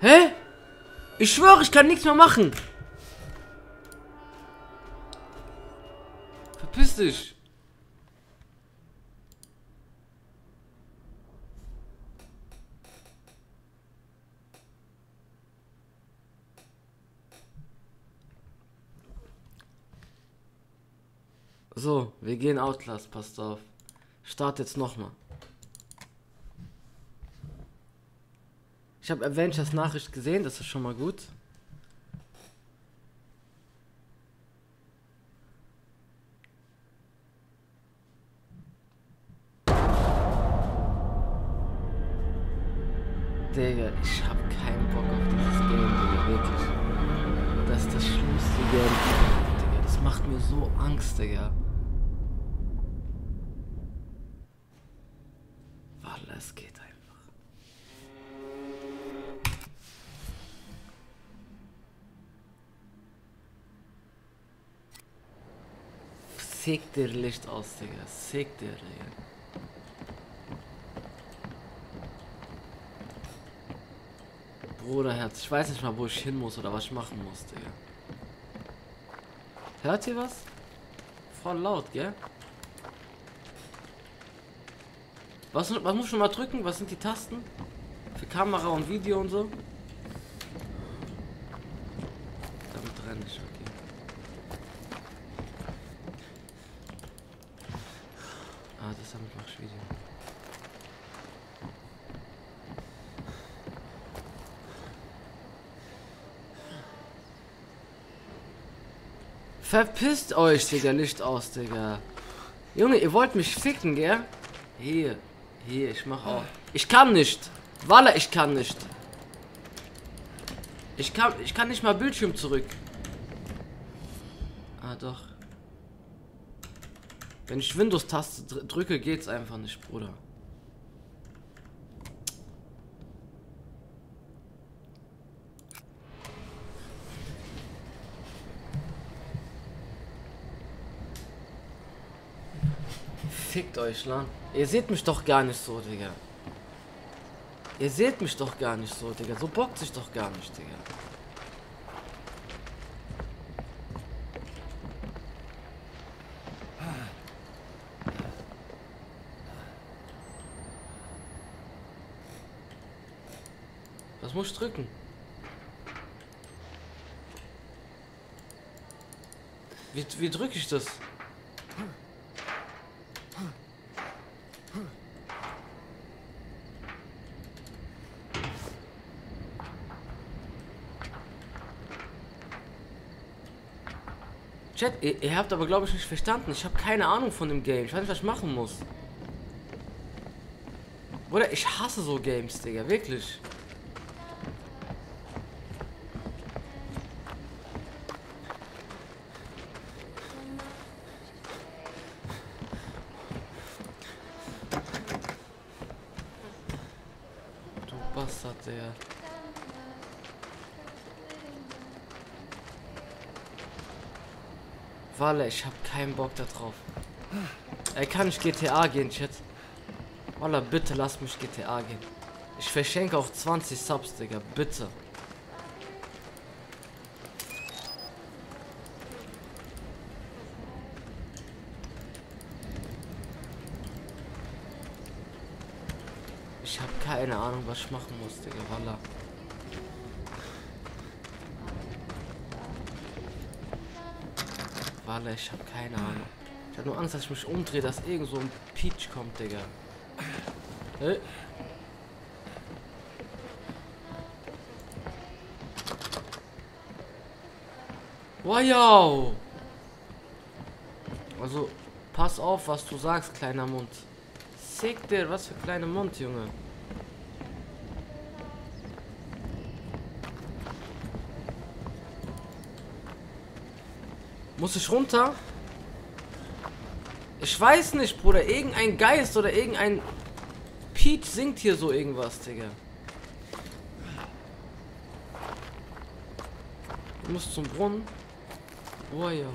Hä? Ich schwöre, ich kann nichts mehr machen. Verpiss dich. So, wir gehen Outlast, passt auf. Start jetzt nochmal. Ich habe Avengers Nachricht gesehen, das ist schon mal gut. Digga, ich hab keinen Bock auf dieses Game, Digga, wirklich. Das ist das schlimmste Game, Digga. Das macht mir so Angst, Digga. Sick dir Licht aus, Digga. Sick dir, Digga. Bruderherz, ich weiß nicht mal, wo ich hin muss oder was ich machen muss, Digga. Hört ihr was? Voll laut, gell? Was, was muss ich schon mal drücken? Was sind die Tasten? Für Kamera und Video und so? Damit renne ich, okay. Ah, das damit mach ich Video. Verpisst euch, Digga, Licht aus, Digga. Junge, ihr wollt mich ficken, gell? Hier, hier, ich mach auch. Ich kann nicht. Walla, ich kann nicht. Ich kann, ich kann nicht mal Bildschirm zurück. Ah, doch. Wenn ich Windows-Taste dr drücke, geht's einfach nicht, Bruder. Fickt euch, Lan. Ihr seht mich doch gar nicht so, Digga. Ihr seht mich doch gar nicht so, Digga. So bockt sich doch gar nicht, Digga. Was muss ich drücken? Wie, wie drücke ich das? Chat, ihr, ihr habt aber glaube ich nicht verstanden. Ich habe keine Ahnung von dem Game. Ich weiß nicht, was ich machen muss. Oder ich hasse so Games, Digga, wirklich. Du Bastard, Digga. Walle, ich hab keinen Bock da drauf. Ey, kann ich GTA gehen, Chat? Walla, bitte lass mich GTA gehen. Ich verschenke auch 20 Subs, Digga, bitte. Ich habe keine Ahnung, was ich machen muss, Digga, Walla. Walla, ich habe keine Ahnung. Ich habe nur Angst, dass ich mich umdrehe, dass irgend so ein Peach kommt, Digga. Hey. Wow. Also, pass auf, was du sagst, kleiner Mund. Sick dir, was für kleiner Mund, Junge. Muss ich runter? Ich weiß nicht, Bruder. Irgendein Geist oder irgendein Peach singt hier so irgendwas, Digga. Ich muss zum Brunnen. Oh ja.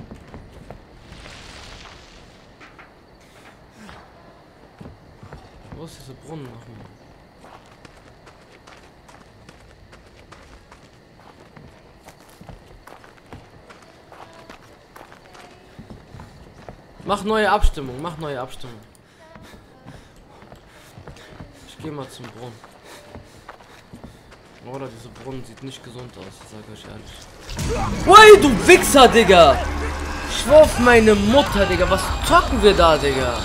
Wo ist dieser Brunnen nochmal? Mach neue Abstimmung, mach neue Abstimmung. Ich gehe mal zum Brunnen. Oder diese Brunnen sieht nicht gesund aus, ich sage euch ehrlich. Ui, du Wichser, Digga! Ich auf meine Mutter, Digga. Was zocken wir da, Digga?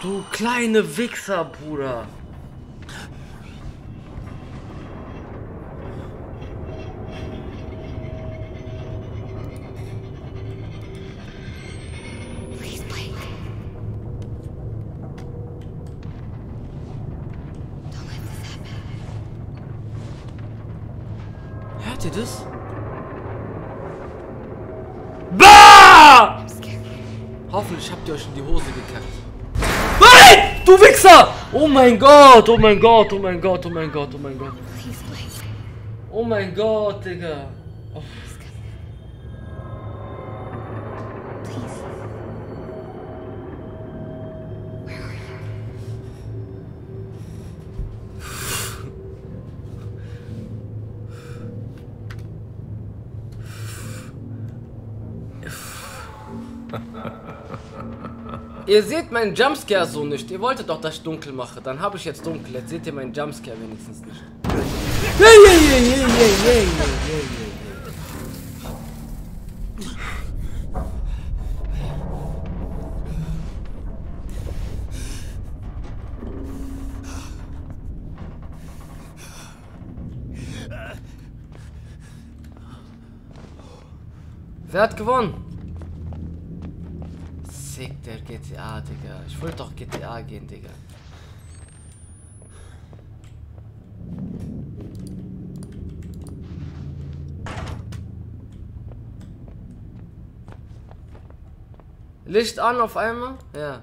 Du kleine Wichser, Bruder. Hört ihr das? Bah! Hoffentlich habt ihr euch in die Hose gekackt. Nein! Du Wichser! Oh mein Gott, oh mein Gott, oh mein Gott, oh mein Gott, oh mein Gott. Oh mein Gott, Digga. Oh. Ihr seht meinen Jumpscare so nicht. Ihr wolltet doch, dass ich dunkel mache. Dann habe ich jetzt dunkel. Jetzt seht ihr meinen Jumpscare wenigstens nicht. Hey, hey, hey, hey, hey, hey, hey. Wer hat gewonnen? Sick, der GTA, Digga. Ich wollte doch GTA gehen, Digga. Licht an auf einmal? Ja.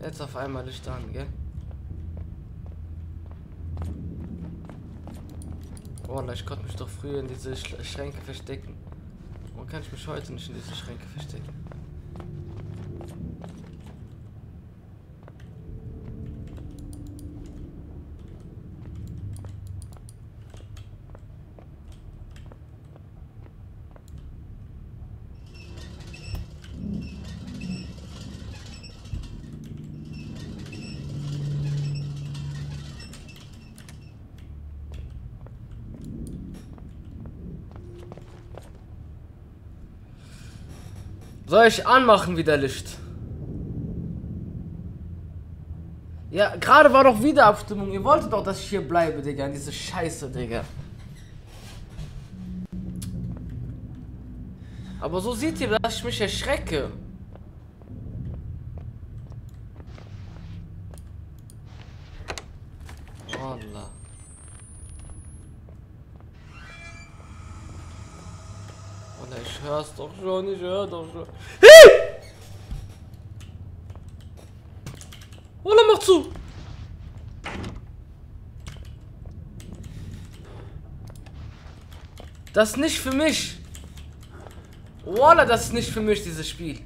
Jetzt auf einmal Licht an, gell? Wallah, ich konnte mich doch früher in diese Sch Schränke verstecken. Warum kann ich mich heute nicht in diese Schränke verstecken? Soll ich anmachen wieder Licht? Ja, gerade war doch wieder Abstimmung. Ihr wolltet doch, dass ich hier bleibe, Digga. Diese Scheiße, Digga. Aber so seht ihr, dass ich mich erschrecke. Wallah. Wallah, ich hör's doch schon, ich hör doch schon. Hey! Wallah, mach zu! Das ist nicht für mich. Wallah, das ist nicht für mich, dieses Spiel.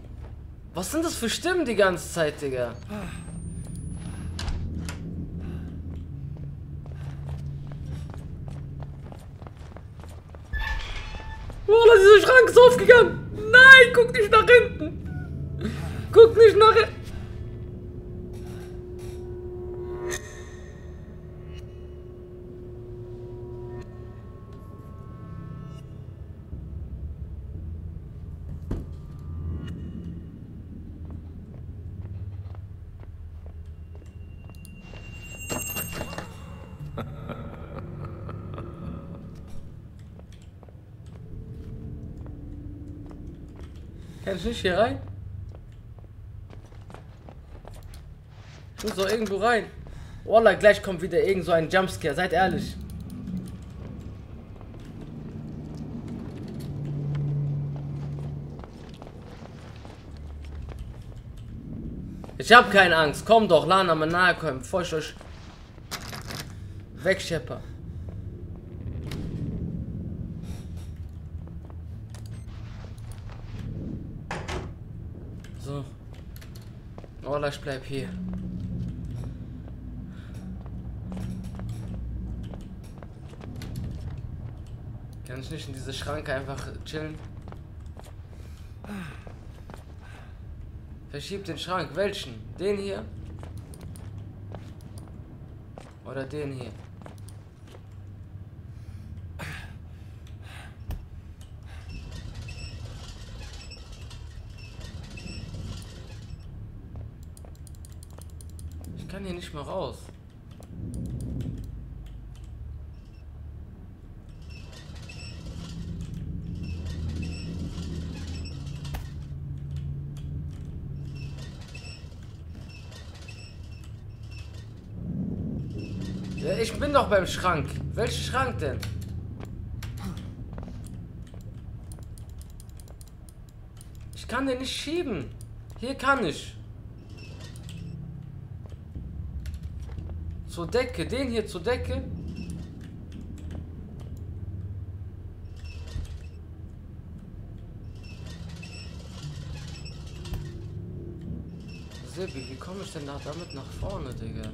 Was sind das für Stimmen die ganze Zeit, Digga? Wallah, dieser Schrank ist aufgegangen. Nein, guck nicht nach hinten. Guck nicht nach hinten. Kann ich nicht hier rein? Ich muss doch irgendwo rein. Wallah, gleich kommt wieder irgend so ein Jumpscare, seid ehrlich. Ich hab keine Angst. Komm doch, Lana, mal nahe kommen, bevor ich euch wegschepper. So. Wallah, ich bleib hier. Kann ich nicht in diese Schranke einfach chillen? Verschieb den Schrank. Welchen? Den hier? Oder den hier? Ich kann hier nicht mal raus. Ja, ich bin doch beim Schrank. Welcher Schrank denn? Ich kann den nicht schieben. Hier kann ich. Zur Decke, den hier zur Decke. Sebi, wie komme ich denn da damit nach vorne, Digga?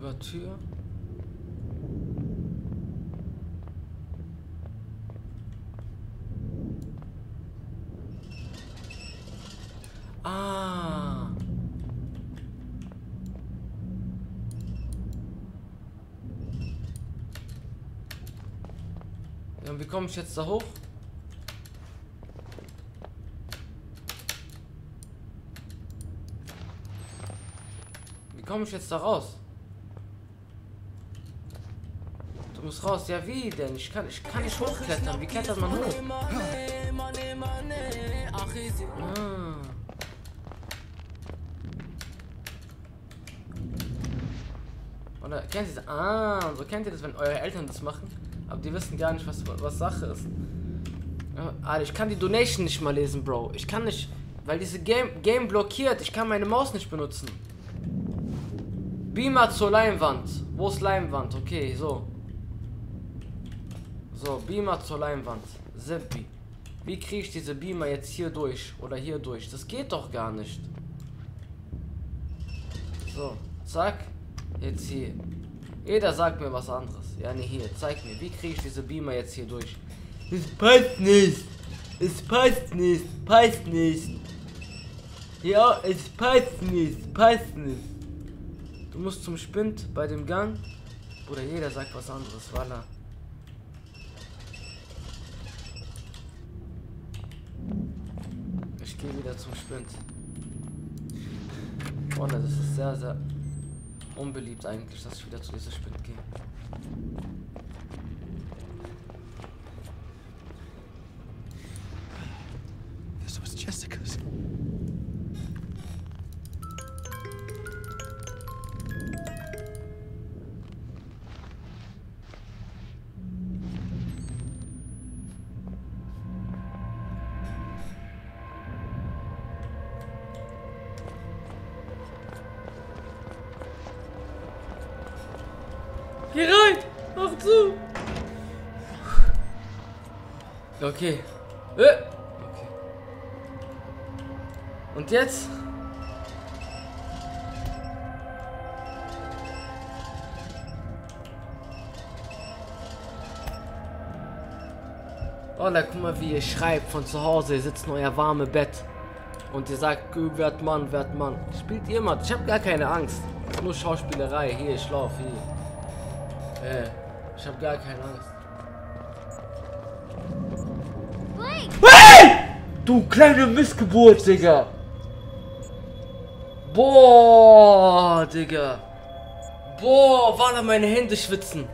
Über Tür. Ah. Ja, und wie komme ich jetzt da hoch? Wie komme ich jetzt da raus? Du musst raus. Ja, wie denn? Ich kann, ich kann nicht hochklettern. Wie klettert man hoch? Ah. Oder kennt ihr das? Ah, so kennt ihr das, wenn eure Eltern das machen? Aber die wissen gar nicht, was, was Sache ist. Ja, Alter, ich kann die Donation nicht mal lesen, Bro. Ich kann nicht, weil diese Game, Game blockiert. Ich kann meine Maus nicht benutzen. Beamer zur Leinwand. Wo ist Leinwand? Okay, so. So, Beamer zur Leinwand. Seppi. Wie kriege ich diese Beamer jetzt hier durch? Oder hier durch? Das geht doch gar nicht. So, zack. Jetzt hier. Jeder sagt mir was anderes. Ja, nee, hier. Zeig mir. Wie kriege ich diese Beamer jetzt hier durch? Es passt nicht. Es passt nicht. Passt nicht. Ja, es passt nicht. Passt nicht. Du musst zum Spind bei dem Gang. Oder jeder sagt was anderes. Voila. Zum Spind. Freunde, das ist sehr, sehr unbeliebt eigentlich, dass ich wieder zu dieser Spind gehe. Zu! Okay. Äh. Okay. Und jetzt? Oh, da guck mal, wie ihr schreibt von zu Hause. Ihr sitzt in euer warme Bett. Und ihr sagt, "Gö, werd Mann, werd Mann. Spielt ihr mal. Ich hab gar keine Angst. Nur Schauspielerei. Hier, ich lauf, hier. Äh, ich hab gar keine Angst. Blake! Hey! Du kleine Missgeburt, Digga. Boah, Digga. Boah, waren meine Hände schwitzen.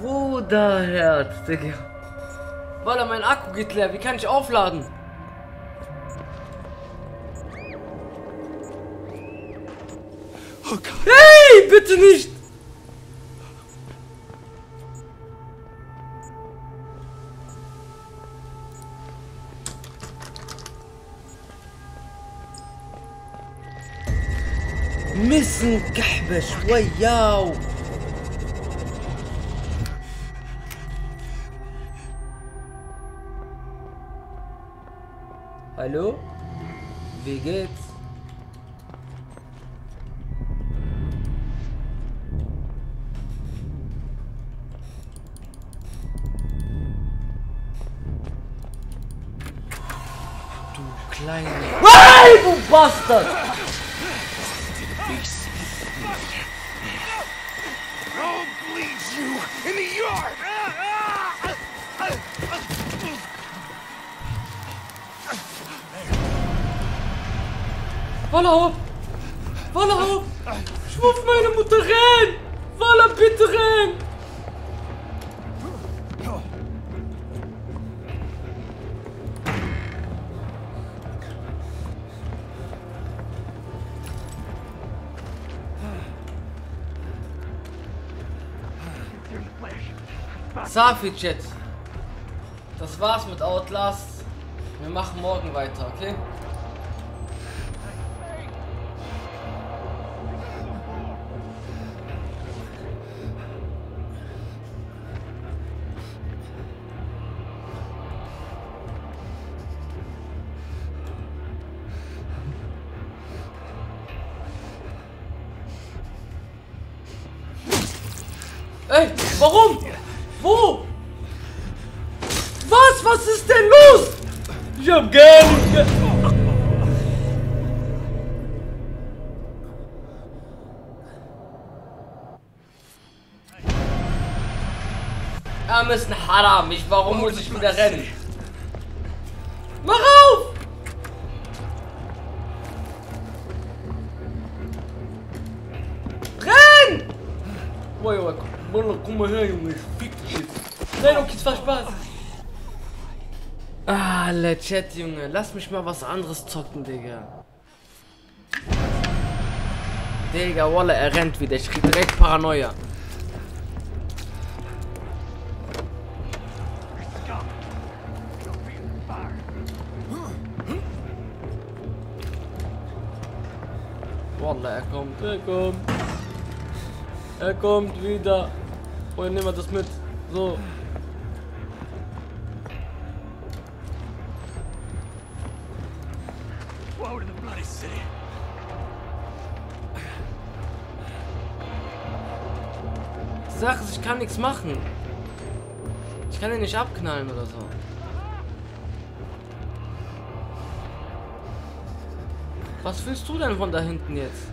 Bruderherz, Digga. Walla, mein Akku geht leer. Wie kann ich aufladen? Hey, bitte nicht! ميسن كحبة شوية و... الو فيجيت Du kleine. Bastard! du Bastard! Hallo! hoop! Schroef mijn Mutter rein! Vallen bitte rein! Safi Chat. Das war's mit Outlast. Wir machen morgen weiter, okay? Am ist ein Haram. Ich, warum muss ich wieder rennen? Mach auf! Renn! Boah, Junge, komm mal her, Junge, ich fick dich jetzt. Nein, okay, es war Spaß. Ah, le Junge, lass mich mal was anderes zocken, Digga. Digga, Walla, er rennt wieder, ich krieg direkt Paranoia. Walla, er kommt, er kommt. Er kommt wieder. Und nehmen wir das mit. So. Die Sache ist, ich kann nichts machen. Ich kann ihn nicht abknallen oder so. Was willst du denn von da hinten jetzt?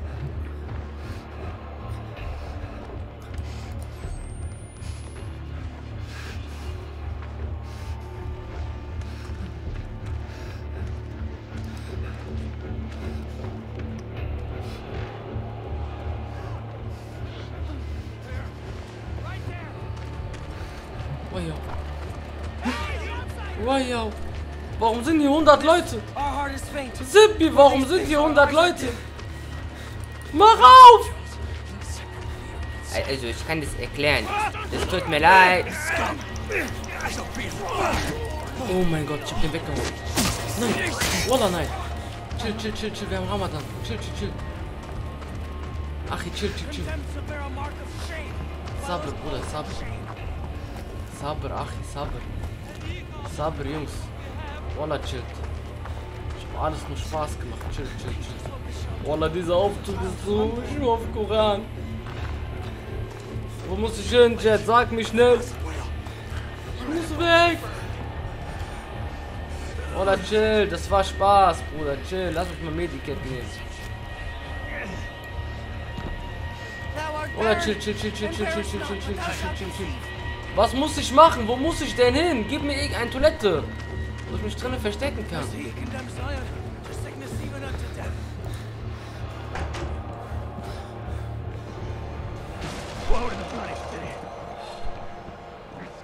Warum sind hier 100 Leute? Zippi, warum sind hier 100 Leute? Mach auf! Also ich kann das erklären. Es tut mir leid. Oh mein Gott, ich hab den weggehauen. Nein, Wallah, nein. Chill, chill, chill, chill, wir haben Ramadan. Chill, chill, chill. Achi, chill, chill, chill. Sabr, Bruder, Sabr. Sabr, Achi, Sabr. Sabr, Jungs. Wallah, chillt. Ich hab alles nur Spaß gemacht. Chill, chill, chill. Wallah, dieser Aufzug ist so schön auf Koran. Wo muss ich hin, Jet? Sag mir schnell. Ich muss weg. Oder chill, das war Spaß, Bruder. Chill, lass uns mal Medikit nehmen. Oder chill, chill, chill, chill, chill, chill, chill, chill, chill, chill, chill, chill. Was muss ich machen? Wo muss ich denn hin? Gib mir irgendeine Toilette, wo ich mich drinnen verstecken kann.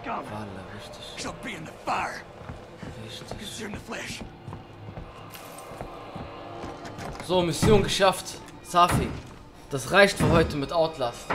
Walla, richtig. She'll be in the fire. Consume the flesh. So, Mission geschafft. Safi, das reicht für heute mit Outlast.